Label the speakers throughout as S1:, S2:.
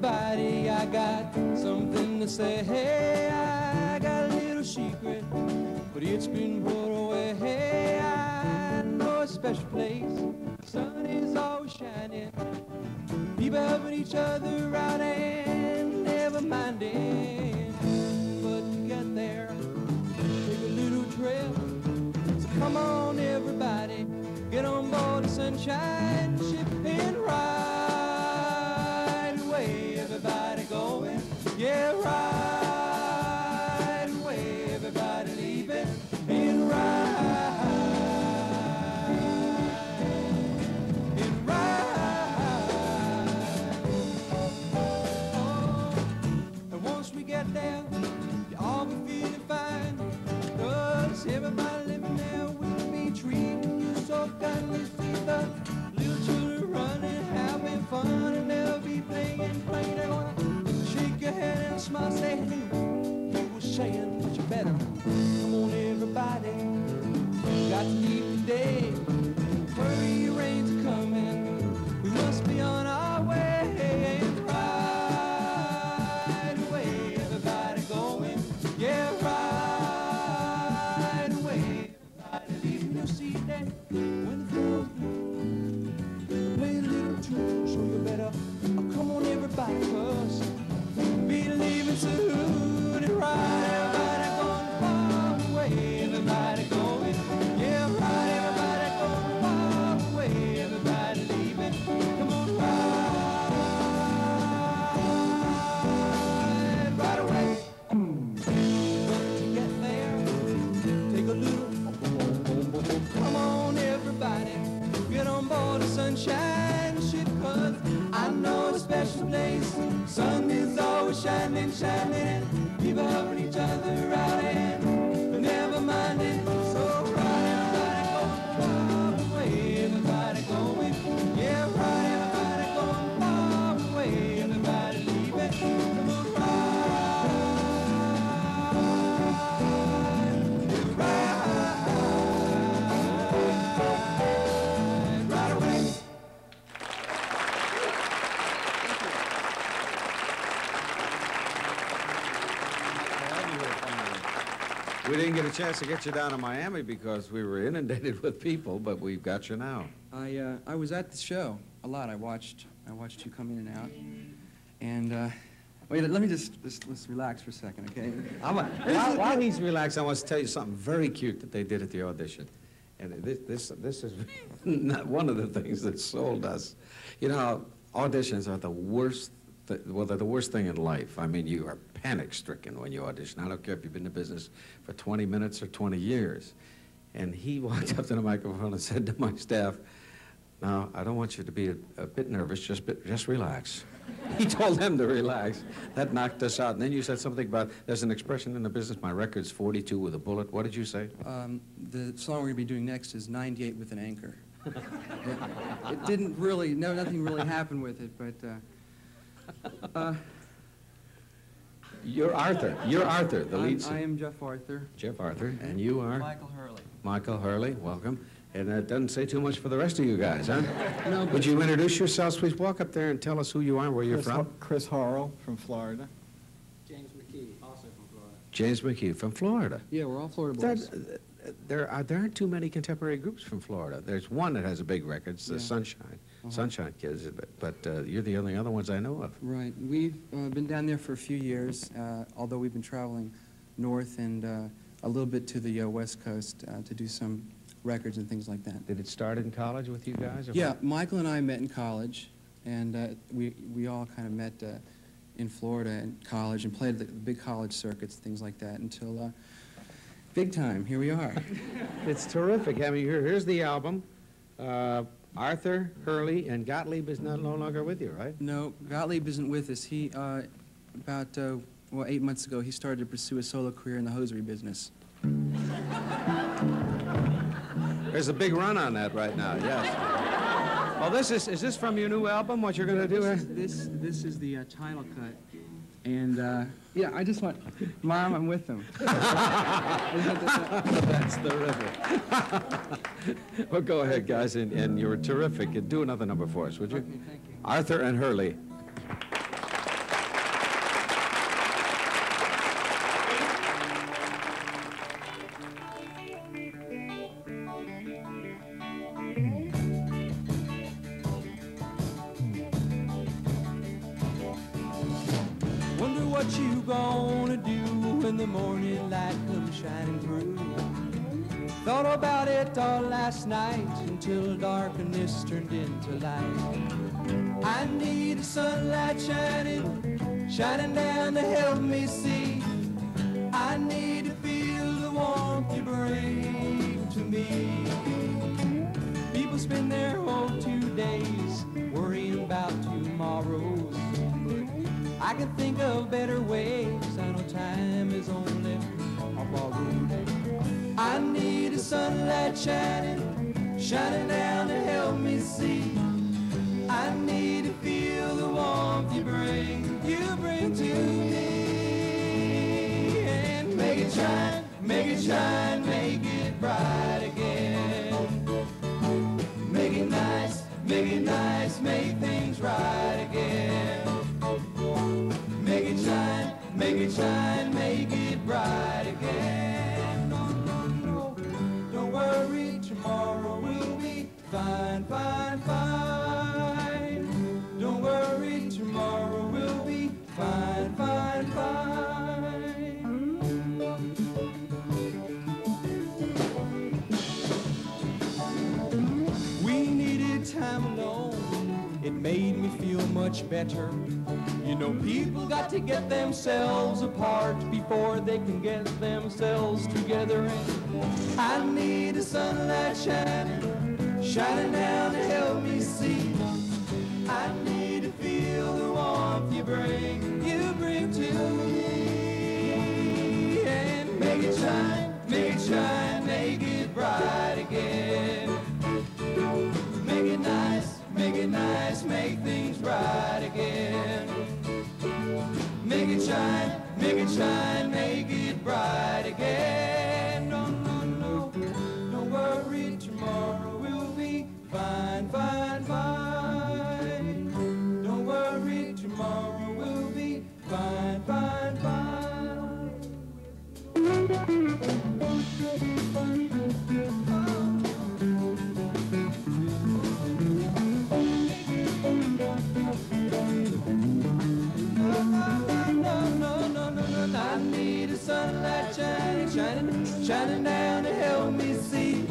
S1: Everybody, I got something to say. Hey, I got a little secret, but it's been put away. Hey, I know a special place. The Sun is always shining. People helping each other out and never minding. But to get there, take a little trip. So come on, everybody, get on board the sunshine ship and the sunshine ship, cause I know a special place. Sun is always shining, shining, and people
S2: We didn't get a chance to get you down to Miami because we were inundated with people, but we've got you now.
S3: I uh, I was at the show a lot. I watched I watched you come in and out, and uh, wait. Let me just, just let's relax for a second, okay?
S2: I'm a, while, while he's relaxed, I want to tell you something very cute that they did at the audition. And this, this, this is not one of the things that sold us. You know, auditions are the worst, th- well, they're the worst thing in life. I mean, you are panic-stricken when you audition. I don't care if you've been in business for 20 minutes or 20 years. And he walked up to the microphone and said to my staff, now, I don't want you to be a, a bit nervous, just, bit, just relax. He told them to relax. That knocked us out. And then you said something about, there's an expression in the business, my record's 42 with a bullet. What did you say?
S3: Um, the song we're gonna be doing next is 98 with an anchor. it, it didn't really, no, nothing really happened with it, but uh, uh,
S2: You're Arthur. You're Arthur, the
S3: I'm,
S2: lead
S3: I am Jeff Arthur.
S2: Jeff Arthur, and you are?
S1: Michael Hurley.
S2: Michael Hurley, welcome. And that doesn't say too much for the rest of you guys, huh?
S3: No,
S2: Would you introduce yourselves, please? Walk up there and tell us who you are and where you're
S4: Chris,
S2: from.
S4: Har- Chris Harrell from Florida.
S1: James McKee, also from Florida.
S2: James McHugh from Florida.
S3: yeah, we're all Florida
S2: There,
S3: boys.
S2: Uh, there, are, there aren't too many contemporary groups from Florida. There's one that has a big record, it's the Sunshine.
S3: Uh-huh.
S2: Sunshine Kids, but, but uh, you're the only other ones I know of.
S3: Right. We've uh, been down there for a few years, uh, although we've been traveling north and uh, a little bit to the uh, west coast uh, to do some records and things like that.
S2: Did it start in college with you guys?
S3: Yeah,
S2: what?
S3: Michael and I met in college, and uh, we we all kind of met uh, in Florida in college and played the, the big college circuits, things like that, until uh, big time. Here we are.
S2: It's terrific. I mean, here, here's the album. Uh, Arthur, Hurley, and Gottlieb is not, no longer with you, right?
S3: no, Gottlieb isn't with us. He uh, about uh, well eight months ago he started to pursue a solo career in the hosiery business.
S2: There's a big run on that right now, yes. well, this is, is this from your new album, what you're going to do here?
S3: This this is the uh, title cut, and uh, yeah, I just want, Mom, I'm with them.
S2: That's the river. well, go ahead, guys, and, and you're terrific. And do another number for us, would you?
S3: Okay, thank you.
S2: Arthur and Hurley.
S1: Gonna do when the morning light comes shining through. Thought about it all last night until darkness turned into light. I need a sunlight shining, shining down to help me see. I need to feel the warmth you bring to me. People spend their whole two days I can think of better ways. I know time is only a borrowed. I need a sunlight shining, shining down to help me see. I need to feel the warmth you bring, you bring to me. And make it shine, make it shine, make it shine, make it bright again. No, no, no, don't worry, tomorrow will be fine, fine, fine. Don't worry, tomorrow will be fine, fine, fine. We needed time alone. It made me feel much better. You know, people got to get themselves apart before they can get themselves together. And I need a sunlight shining, shining down shining, down to help me see.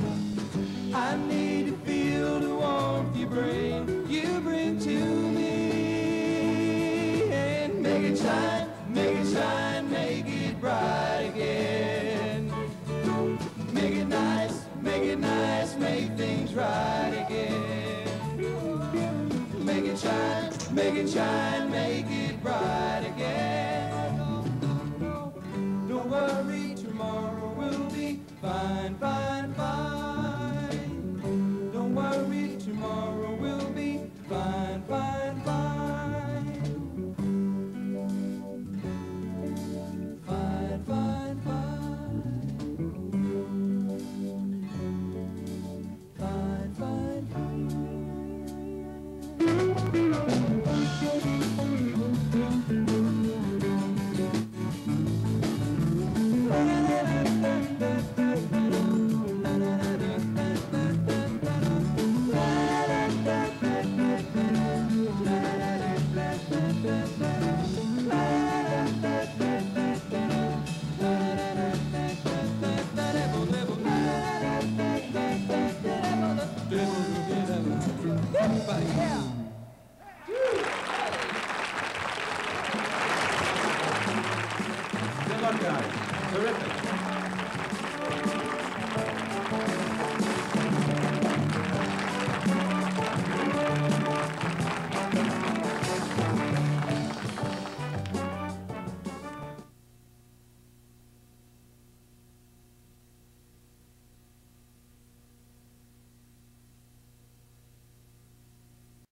S1: I need to feel the warmth you bring, you bring to me. And make it shine, make it shine, make it bright again. Make it nice, make it nice, make things right again. Make it shine, make it shine,